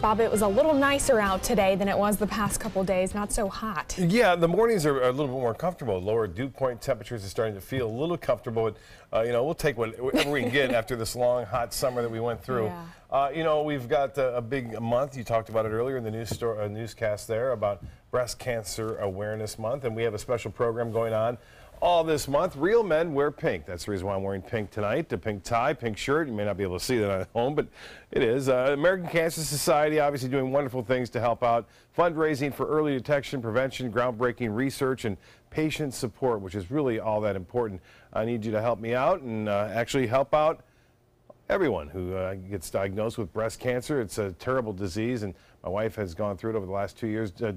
Bob, it was a little nicer out today than it was the past couple days. Not so hot. Yeah, the mornings are a little bit more comfortable. Lower dew point temperatures are starting to feel a little comfortable. But, uh, you know, we'll take whatever we can get after this long, hot summer that we went through. Yeah. Uh, you know, we've got a, a, big month. You talked about it earlier in the news store, uh, newscast there about Breast Cancer Awareness Month, and we have a special program going on all this month. Real men wear pink. That's the reason why I'm wearing pink tonight. A pink tie, pink shirt. You may not be able to see that at home, but it is. Uh, American Cancer Society obviously doing wonderful things to help out fundraising for early detection, prevention, groundbreaking research, and patient support, which is really all that important. I need you to help me out and uh, actually help out everyone who uh, gets diagnosed with breast cancer. It's a terrible disease, and my wife has gone through it over the last two years. Uh,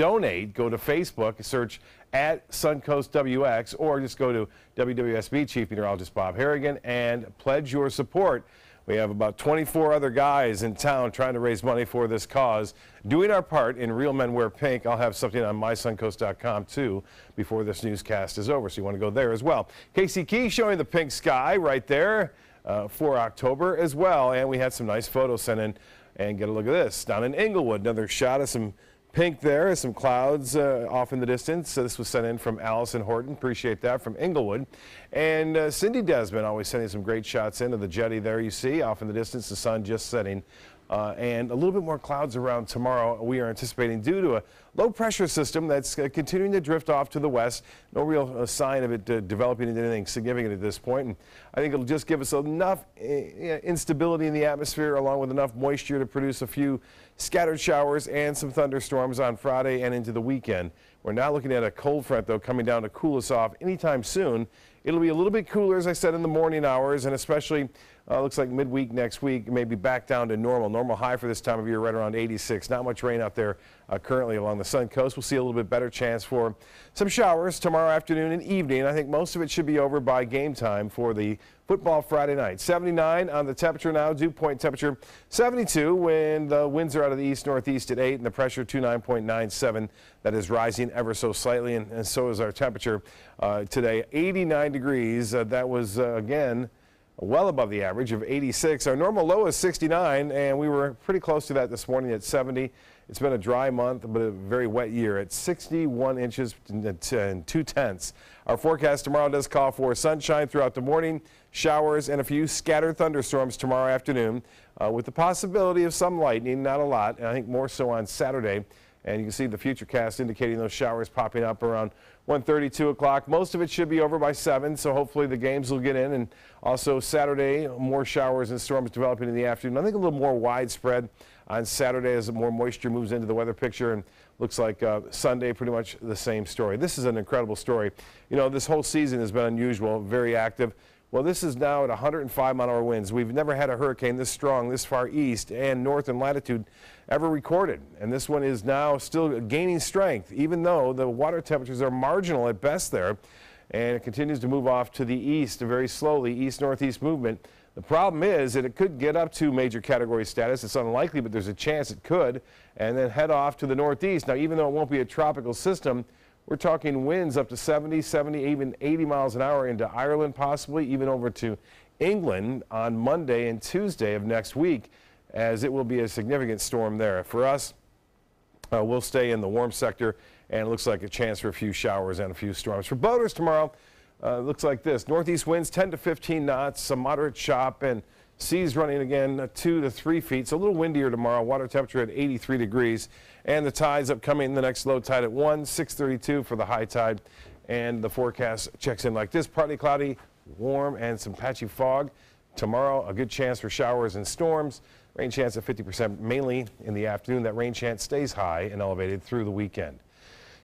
donate, go to Facebook, search at Suncoast WX, or just go to WWSB Chief Meteorologist Bob Harrigan and pledge your support. We have about 24 other guys in town trying to raise money for this cause, doing our part in Real Men Wear Pink. I'll have something on mysuncoast.com too before this newscast is over, so you want to go there as well. Casey Key showing the pink sky right there uh, for October as well, and we had some nice photos sent in. And get a look at this down in Englewood, another shot of some Pink there, some clouds uh, off in the distance. So this was sent in from Allison Horton. Appreciate that from Englewood. And uh, Cindy Desmond always sending some great shots into the jetty there you see off in the distance, the sun just setting. Uh, and a little bit more clouds around tomorrow. We are anticipating due to a low pressure system that's uh, continuing to drift off to the west. No real uh, sign of it uh, developing into anything significant at this point. And I think it'll just give us enough uh, instability in the atmosphere along with enough moisture to produce a few scattered showers and some thunderstorms on Friday and into the weekend. We're not looking at a cold front though coming down to cool us off anytime soon. It'll be a little bit cooler, as I said, in the morning hours, and especially uh, looks like midweek next week, maybe back down to normal. Normal high for this time of year, right around 86. Not much rain out there uh, currently along the sun coast. We'll see a little bit better chance for some showers tomorrow afternoon and evening. I think most of it should be over by game time for the football Friday night. 79 on the temperature now, dew point temperature 72 when the winds are out of the east northeast at 8 and the pressure 29.97. That is rising ever so slightly, and, and so is our temperature uh, today. 89 degrees. Uh, that was, uh, again, well above the average of 86. Our normal low is 69, and we were pretty close to that this morning at 70. It's been a dry month, but a very wet year at 61 inches and two tenths. Our forecast tomorrow does call for sunshine throughout the morning, showers, and a few scattered thunderstorms tomorrow afternoon, uh, with the possibility of some lightning, not a lot, and I think more so on Saturday. And you can see the futurecast indicating those showers popping up around 1:30, 2 o'clock. Most of it should be over by 7, so hopefully the games will get in. And also Saturday, more showers and storms developing in the afternoon. I think a little more widespread on Saturday as more moisture moves into the weather picture. And looks like uh, Sunday, pretty much the same story. This is an incredible story. You know, this whole season has been unusual, very active. Well, this is now at 105 mile an hour winds. We've never had a hurricane this strong, this far east and north in latitude ever recorded. And this one is now still gaining strength, even though the water temperatures are marginal at best there. And it continues to move off to the east very slowly, east northeast movement. The problem is that it could get up to major category status. It's unlikely, but there's a chance it could, and then head off to the northeast. Now, even though it won't be a tropical system, we're talking winds up to 70, 70, even 80 miles an hour into Ireland, possibly even over to England on Monday and Tuesday of next week, as it will be a significant storm there. For us, uh, we'll stay in the warm sector, and it looks like a chance for a few showers and a few storms. For boaters tomorrow, uh, looks like this northeast winds 10 to 15 knots, some moderate chop, and Seas running again uh, two to three feet. So a little windier tomorrow. Water temperature at 83 degrees. And the tides upcoming. The next low tide at 1, 632 for the high tide. And the forecast checks in like this. Partly cloudy, warm, and some patchy fog. Tomorrow, a good chance for showers and storms. Rain chance at 50% mainly in the afternoon. That rain chance stays high and elevated through the weekend.